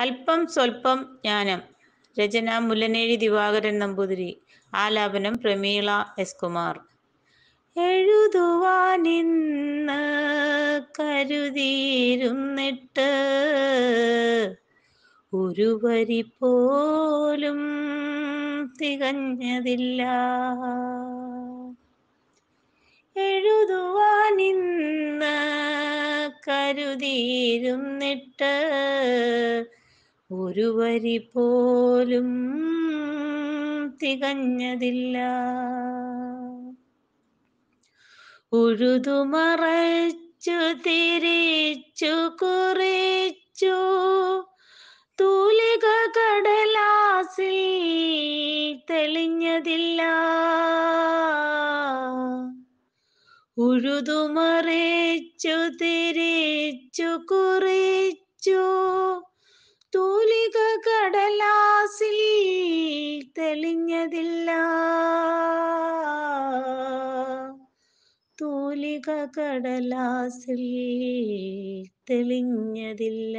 അല്പം സ്വല്പം ജ്ഞാനം. രചന മുല്ലനേഴി ദിവാകരൻ നമ്പൂതിരി. ആലാപനം പ്രമീള എസ് കുമാർ. എഴുതുവാനിന്ന് കരുതിയിരുന്നിട്ട് ഒരു വരി പോലും തികഞ്ഞതില്ല. എഴുതുവാനിന്ന് കരുതിയിരുന്നിട്ട് ഒരു വരി പോലും തികഞ്ഞതില്ല. ഉഴുതുമറച്ചു തിരിച്ചു കുറിച്ചു തൂലിക കടലാസിൽ തെളിഞ്ഞതില്ല. ഉഴുതുമറിച്ചു തിരിച്ചു കുറിച്ചു തൂലിക കടലാസിൽ തെളിഞ്ഞതില്ല. തൂലിക കടലാസിൽ തെളിഞ്ഞതില്ല.